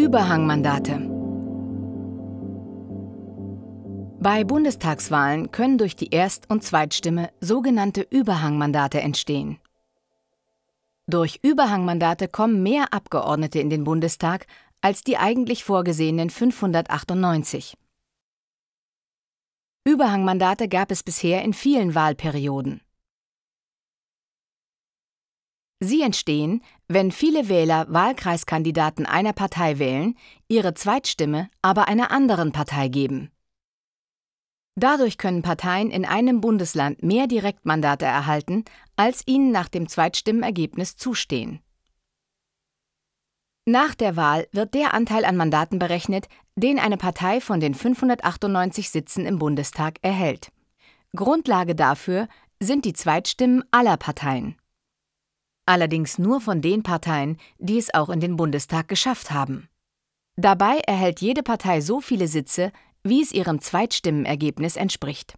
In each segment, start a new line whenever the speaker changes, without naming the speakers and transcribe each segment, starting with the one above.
Überhangmandate Bei Bundestagswahlen können durch die Erst- und Zweitstimme sogenannte Überhangmandate entstehen. Durch Überhangmandate kommen mehr Abgeordnete in den Bundestag als die eigentlich vorgesehenen 598. Überhangmandate gab es bisher in vielen Wahlperioden. Sie entstehen, wenn viele Wähler Wahlkreiskandidaten einer Partei wählen, ihre Zweitstimme aber einer anderen Partei geben. Dadurch können Parteien in einem Bundesland mehr Direktmandate erhalten, als ihnen nach dem Zweitstimmenergebnis zustehen. Nach der Wahl wird der Anteil an Mandaten berechnet, den eine Partei von den 598 Sitzen im Bundestag erhält. Grundlage dafür sind die Zweitstimmen aller Parteien. Allerdings nur von den Parteien, die es auch in den Bundestag geschafft haben. Dabei erhält jede Partei so viele Sitze, wie es ihrem Zweitstimmenergebnis entspricht.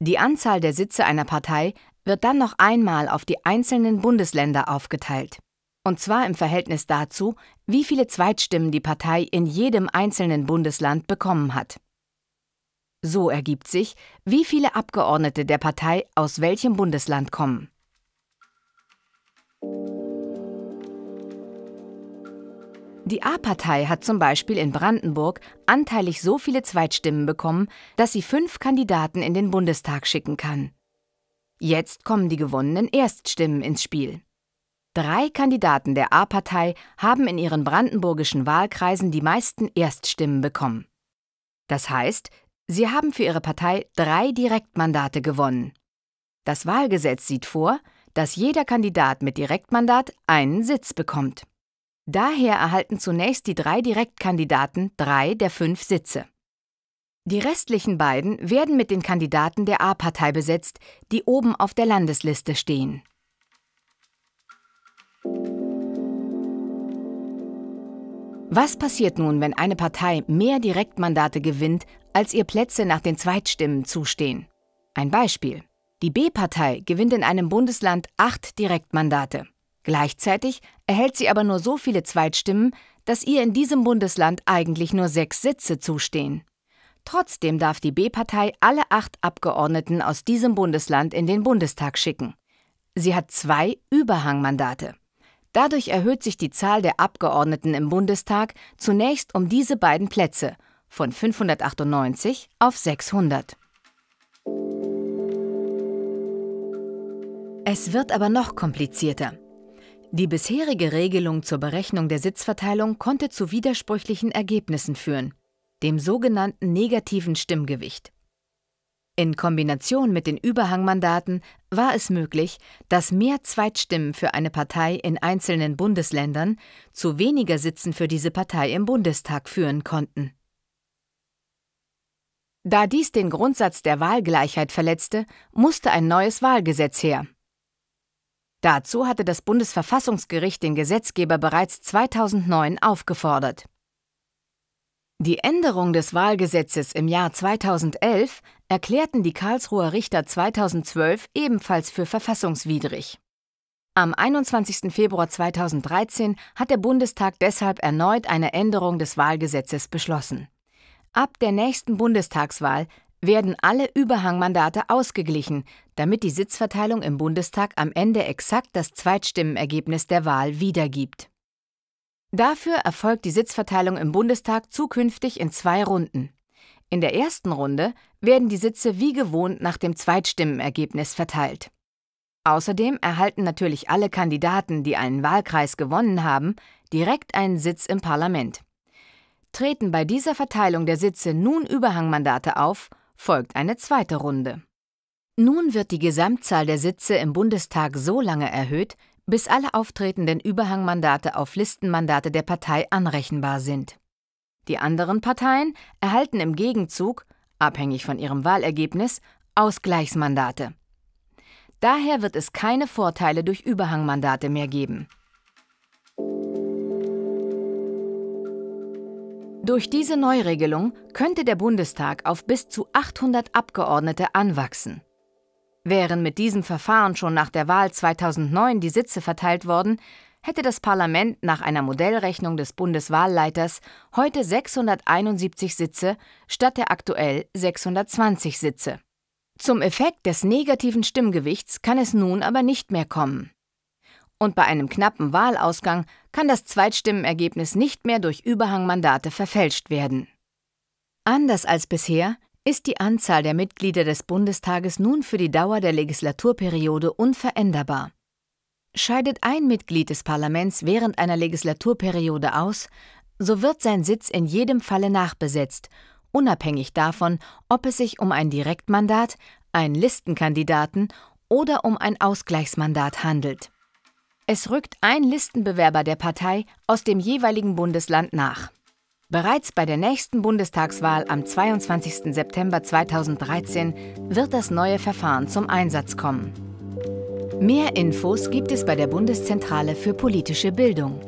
Die Anzahl der Sitze einer Partei wird dann noch einmal auf die einzelnen Bundesländer aufgeteilt. Und zwar im Verhältnis dazu, wie viele Zweitstimmen die Partei in jedem einzelnen Bundesland bekommen hat. So ergibt sich, wie viele Abgeordnete der Partei aus welchem Bundesland kommen. Die A-Partei hat zum Beispiel in Brandenburg anteilig so viele Zweitstimmen bekommen, dass sie fünf Kandidaten in den Bundestag schicken kann. Jetzt kommen die gewonnenen Erststimmen ins Spiel. Drei Kandidaten der A-Partei haben in ihren brandenburgischen Wahlkreisen die meisten Erststimmen bekommen. Das heißt, sie haben für ihre Partei drei Direktmandate gewonnen. Das Wahlgesetz sieht vor, dass jeder Kandidat mit Direktmandat einen Sitz bekommt. Daher erhalten zunächst die drei Direktkandidaten drei der fünf Sitze. Die restlichen beiden werden mit den Kandidaten der A-Partei besetzt, die oben auf der Landesliste stehen. Was passiert nun, wenn eine Partei mehr Direktmandate gewinnt, als ihr Plätze nach den Zweitstimmen zustehen? Ein Beispiel. Die B-Partei gewinnt in einem Bundesland acht Direktmandate. Gleichzeitig erhält sie aber nur so viele Zweitstimmen, dass ihr in diesem Bundesland eigentlich nur sechs Sitze zustehen. Trotzdem darf die B-Partei alle acht Abgeordneten aus diesem Bundesland in den Bundestag schicken. Sie hat zwei Überhangmandate. Dadurch erhöht sich die Zahl der Abgeordneten im Bundestag zunächst um diese beiden Plätze von 598 auf 600. Es wird aber noch komplizierter. Die bisherige Regelung zur Berechnung der Sitzverteilung konnte zu widersprüchlichen Ergebnissen führen, dem sogenannten negativen Stimmgewicht. In Kombination mit den Überhangmandaten war es möglich, dass mehr Zweitstimmen für eine Partei in einzelnen Bundesländern zu weniger Sitzen für diese Partei im Bundestag führen konnten. Da dies den Grundsatz der Wahlgleichheit verletzte, musste ein neues Wahlgesetz her, Dazu hatte das Bundesverfassungsgericht den Gesetzgeber bereits 2009 aufgefordert. Die Änderung des Wahlgesetzes im Jahr 2011 erklärten die Karlsruher Richter 2012 ebenfalls für verfassungswidrig. Am 21. Februar 2013 hat der Bundestag deshalb erneut eine Änderung des Wahlgesetzes beschlossen. Ab der nächsten Bundestagswahl werden alle Überhangmandate ausgeglichen, damit die Sitzverteilung im Bundestag am Ende exakt das Zweitstimmenergebnis der Wahl wiedergibt. Dafür erfolgt die Sitzverteilung im Bundestag zukünftig in zwei Runden. In der ersten Runde werden die Sitze wie gewohnt nach dem Zweitstimmenergebnis verteilt. Außerdem erhalten natürlich alle Kandidaten, die einen Wahlkreis gewonnen haben, direkt einen Sitz im Parlament. Treten bei dieser Verteilung der Sitze nun Überhangmandate auf, folgt eine zweite Runde. Nun wird die Gesamtzahl der Sitze im Bundestag so lange erhöht, bis alle auftretenden Überhangmandate auf Listenmandate der Partei anrechenbar sind. Die anderen Parteien erhalten im Gegenzug, abhängig von ihrem Wahlergebnis, Ausgleichsmandate. Daher wird es keine Vorteile durch Überhangmandate mehr geben. Durch diese Neuregelung könnte der Bundestag auf bis zu 800 Abgeordnete anwachsen. Wären mit diesem Verfahren schon nach der Wahl 2009 die Sitze verteilt worden, hätte das Parlament nach einer Modellrechnung des Bundeswahlleiters heute 671 Sitze statt der aktuell 620 Sitze. Zum Effekt des negativen Stimmgewichts kann es nun aber nicht mehr kommen. Und bei einem knappen Wahlausgang kann das Zweitstimmenergebnis nicht mehr durch Überhangmandate verfälscht werden. Anders als bisher ist die Anzahl der Mitglieder des Bundestages nun für die Dauer der Legislaturperiode unveränderbar. Scheidet ein Mitglied des Parlaments während einer Legislaturperiode aus, so wird sein Sitz in jedem Falle nachbesetzt, unabhängig davon, ob es sich um ein Direktmandat, einen Listenkandidaten oder um ein Ausgleichsmandat handelt. Es rückt ein Listenbewerber der Partei aus dem jeweiligen Bundesland nach. Bereits bei der nächsten Bundestagswahl am 22. September 2013 wird das neue Verfahren zum Einsatz kommen. Mehr Infos gibt es bei der Bundeszentrale für politische Bildung.